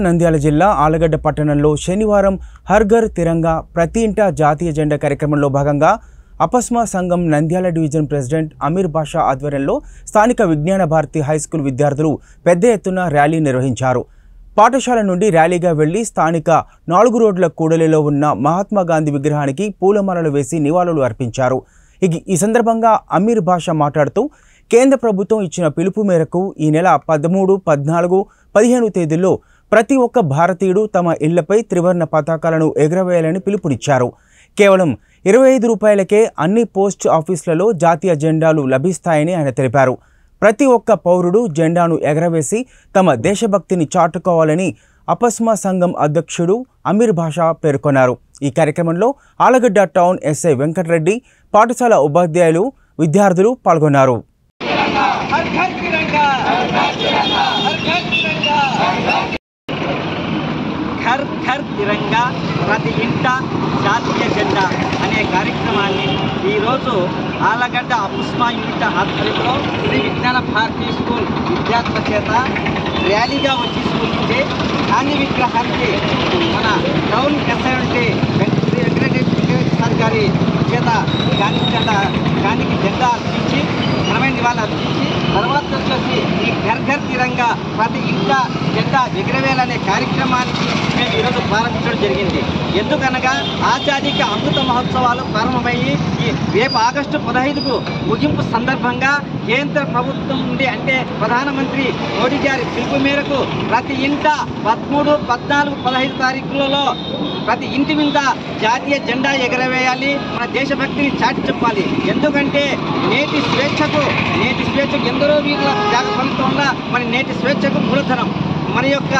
నంద్యాల జిల్లా ఆలగడ్డ పట్టణంలో శనివారం హర్ఘర్ తిరంగా ప్రతి ఇంటా జాతీయ జెండా కార్యక్రమంలో భాగంగా అపస్మా సంఘం నంద్యాల డివిజన్ ప్రెసిడెంట్ అమీర్ బాషా ఆధ్వర్యంలో స్థానిక విజ్ఞాన భారతి హైస్కూల్ విద్యార్థులు పెద్ద ఎత్తున ర్యాలీ నిర్వహించారు. పాఠశాల నుండి ర్యాలీగా వెళ్ళి స్థానిక నాలుగు రోడ్ల కూడలిలో ఉన్న మహాత్మా గాంధీ విగ్రహానికి పూలమాలలు వేసి నివాళులు అర్పించారు. ఇక ఈ సందర్భంగా అమీర్ బాషా మాట్లాడుతూ కేంద్ర ప్రభుత్వం ఇచ్చిన పిలుపు మేరకు ఈ నెల పదమూడు పద్నాలుగు పదిహేను తేదీల్లో ప్రతి ఒక్క భారతీయుడు తమ ఇళ్ళపై త్రివర్ణ పతాకాలను ఎగురవేయాలని పిలుపునిచ్చారు. కేవలం ఇరవై ఐదు రూపాయలకే అన్ని పోస్ట్ ఆఫీసులలో జాతీయ జెండాలు లభిస్తాయని ఆయన తెలిపారు. ప్రతి ఒక్క పౌరుడు జెండాను ఎగరవేసి తమ దేశభక్తిని చాటుకోవాలని అపస్మా సంఘం అధ్యక్షుడు అమీర్ భాషా పేర్కొన్నారు. ఈ కార్యక్రమంలో ఆలగడ్డ టౌన్ ఎస్ఐ వెంకటరెడ్డి పాఠశాల ఉపాధ్యాయులు విద్యార్థులు పాల్గొన్నారు. అనే కార్యక్రమాన్ని ఈరోజు ఆలగడ్డ ఉస్మా యూనిట్ ఆధ్వర్యంలో శ్రీ విజ్ఞాన భారతీ స్కూల్ విద్యార్థుల చేత ర్యాలీగా వచ్చి స్కూల్ నుంచి గాంధీ విగ్రహానికి మన టౌన్ ఎస్ఐ ఉంటే వెంక- శ్రీ వెంకటరెడ్డి సార్ గారి చేత గాంధీ జెండా గాంధీకి జెండా అర్పించి ఘనమైన నివాళులు అర్పించి తర్వాత వచ్చేసి ఈ ఘర్ ఘర్ తీరంగా ప్రతి ఇంట జెండా ఎగరవేయాలనే కార్యక్రమానికి మేము ఈరోజు ప్రారంభించడం జరిగింది. ఎందుకనగా ఆజాదీకి అమృత మహోత్సవాలు ప్రారంభమయ్యి ఈ రేపు ఆగస్టు పదహైదుకు ముగింపు సందర్భంగా కేంద్ర ప్రభుత్వం నుండి అంటే ప్రధానమంత్రి మోడీ గారి పిలుపు మేరకు ప్రతి ఇంట పదమూడు పద్నాలుగు పదహైదు తారీఖులలో ప్రతి ఇంటి మీద జాతీయ జెండా ఎగరవేయాలి. మన దేశభక్తిని చాటి చెప్పాలి. ఎందుకంటే నేటి స్వేచ్ఛకు నేటి స్వేచ్ఛకు ఎందరో వీళ్ళ త్యాగ ఫలితం మన నేటి స్వేచ్ఛకు మూలధనం. మన యొక్క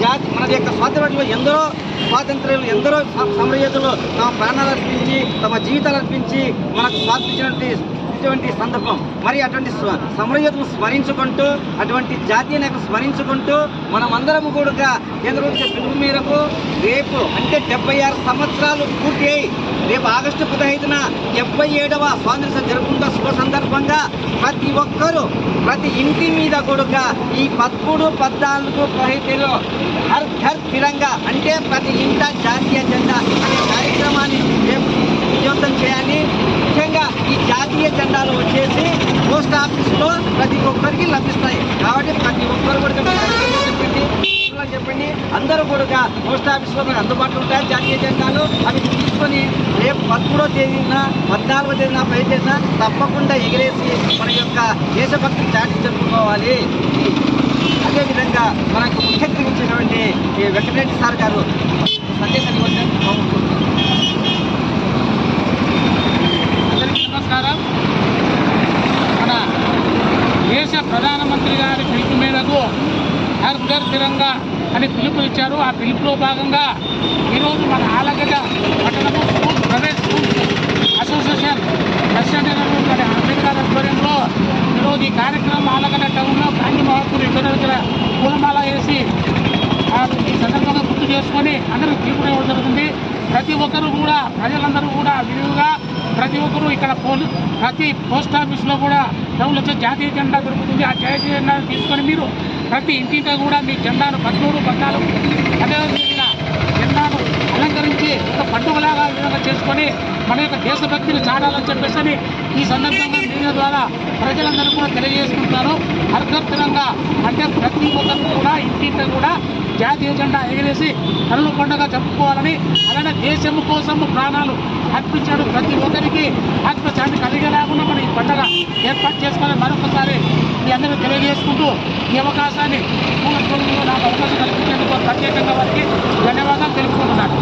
జాతి మన యొక్క స్వాతంత్రంలో ఎందరో స్వాతంత్ర్యం ఎందరో స- సమరయోధులు తమ ప్రాణాలు అర్పించి తమ జీవితాలు అర్పించి మనకు స్వాతంత్రించినటువంటి ఇటువంటి సందర్భం మరి అటువంటి స్వ- సమరయోధులు స్మరించుకుంటూ అటువంటి జాతీయ నాయకులు స్మరించుకుంటూ మనమందరం కూడా కేంద్ర పిలుపు మేరకు రేపు అంటే డెబ్బై ఆరు సంవత్సరాలు పూర్తి అయి రేపు ఆగస్టు పదహైదున డెబ్బై ఏడవ స్వాతంత్ర జరుపుకుంటున్న శుభ సందర్భంగా ప్రతి ఒక్కరూ ప్రతి ఇంటి మీద కూడా ఈ పదమూడు పద్నాలుగు పదిహేను హర్ ఘర్ తిరంగా అంటే ప్రతి ఇంట జాతీయ జెండా అనే కార్యక్రమం రేపు విజయవంతం చేయాలి ముఖ్యంగా ఈ జాతీయ జెండాలు వచ్చేసి పోస్ట్ ఆఫీస్లో ప్రతి ఒక్కరికి లభిస్తాయి. కాబట్టి ప్రతి ఒక్కరు కూడా చెప్పండి చెప్పండి అందరూ కూడా పోస్ట్ ఆఫీస్లో మనకు అందుబాటులో ఉంటాయి జాతీయ జెండాలు అవి తీసుకొని రేపు పదమూడో తేదీన పద్నాలుగో తేదీన పై తప్పకుండా ఎగిరేసి మన యొక్క దేశభక్తిని చాటి చెప్పుకోవాలి అదేవిధంగా మనకు ముఖ్య అతిథిగా ఇచ్చినటువంటి ఈ వెంకటరెడ్డి సార్ గారు సందేశాన్ని ఇవ్వడం బాగుంటుంది అందరికీ నమస్కారం మన దేశ ప్రధానమంత్రి గారి పిలుపు మేరకు హర్ ఘర్ తిరంగా అని పిలుపు ఇచ్చారు ఆ పిలుపులో భాగంగా ఈరోజు మన ఆలగడ్డ పట్టణము school private school association president అయినటువంటి అంబేద్కర్ ఆధ్వర్యంలో ఈరోజు ఈ కార్యక్రమం ఆలగడ్డ టౌన్లో గాంధీ మహాత్ములు ఇద్దరు దగ్గర పూలమాల వేసి ఆ ఈ సందర్భంగా గుర్తు చేసుకొని అందరూ తీర్పునివ్వడం జరుగుతుంది. ప్రతి ఒక్కరూ కూడా ప్రజలందరూ కూడా విలువగా ప్రతి ఒక్కరూ ఇక్కడ పోలు ప్రతి పోస్ట్ ఆఫీస్లో కూడా టౌన్లో వచ్చే జాతీయ జెండా దొరుకుతుంది. ఆ జాతీయ జెండాను తీసుకొని మీరు ప్రతి ఇంటింటా కూడా మీ జెండాను పద్మూడు పద్నాలుగు అదే చేసుకొని మన యొక్క దేశభక్తిని చాడాలని చెప్పేసి ఈ సందర్భంగా మీడియా ద్వారా ప్రజలందరూ కూడా తెలియజేసుకుంటున్నారు. అర్థర్థనంగా అంటే ప్రతి ఒక్కరు కూడా ఇంటింట కూడా జాతీయ జెండా ఎగిరేసి కళ్ళు పండుగ చెప్పుకోవాలని అలానే దేశం కోసం ప్రాణాలు అర్పించాడు ప్రతి ఒక్కరికి ఆత్మశాంతి కలిగలేకుండా మనం ఈ పండుగ ఏర్పాటు చేసుకోవాలని మరొకసారి మీ అందరూ తెలియజేసుకుంటూ ఈ అవకాశాన్ని నాకు అవకాశం కల్పించేందుకు ప్రత్యేకంగా వారికి ధన్యవాదాలు తెలుపుకుంటున్నాను.